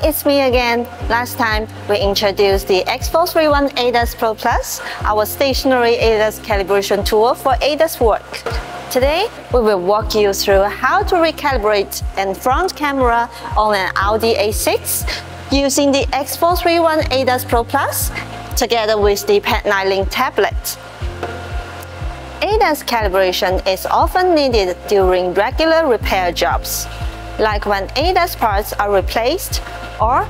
It's me again. Last time we introduced the X431 ADAS Pro Plus, our stationary ADAS calibration tool for ADAS work. Today, we will walk you through how to recalibrate an front camera on an Audi A6 using the X431 ADAS Pro Plus together with the Pad9link tablet. ADAS calibration is often needed during regular repair jobs like when ADAS parts are replaced or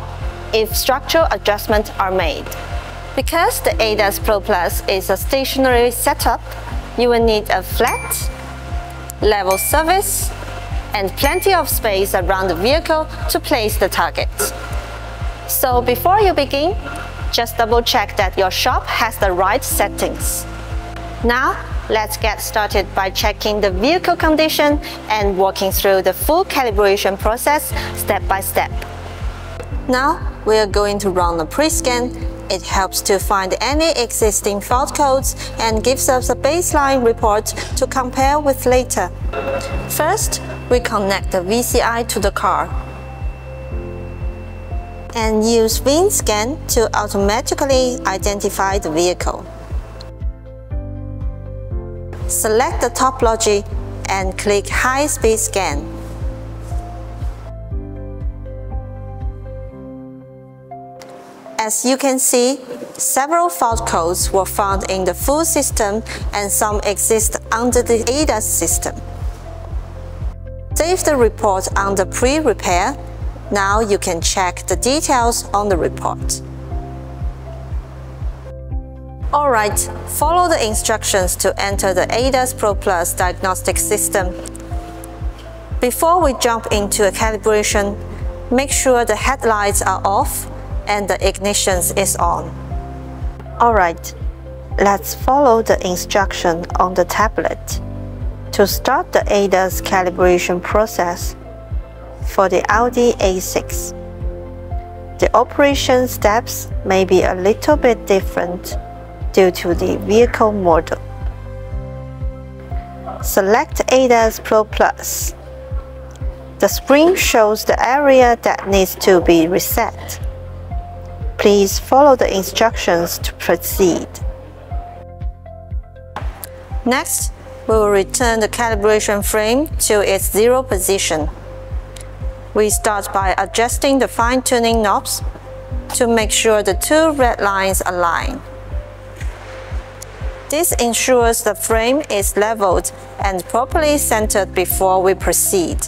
if structural adjustments are made. Because the ADAS Pro Plus is a stationary setup, you will need a flat, level surface, and plenty of space around the vehicle to place the target. So before you begin, just double check that your shop has the right settings. Now, Let's get started by checking the vehicle condition and walking through the full calibration process step by step. Now, we are going to run a pre-scan. It helps to find any existing fault codes and gives us a baseline report to compare with later. First, we connect the VCI to the car and use VinScan to automatically identify the vehicle. Select the topology and click High Speed Scan. As you can see, several fault codes were found in the full system and some exist under the ADAS system. Save the report under pre-repair. Now you can check the details on the report. Alright, follow the instructions to enter the ADAS Pro Plus diagnostic system. Before we jump into a calibration, make sure the headlights are off and the ignition is on. Alright, let's follow the instruction on the tablet. To start the ADAS calibration process for the Audi A6, the operation steps may be a little bit different due to the vehicle model. Select ADAS Pro Plus. The screen shows the area that needs to be reset. Please follow the instructions to proceed. Next, we will return the calibration frame to its zero position. We start by adjusting the fine-tuning knobs to make sure the two red lines align. This ensures the frame is leveled and properly centered before we proceed.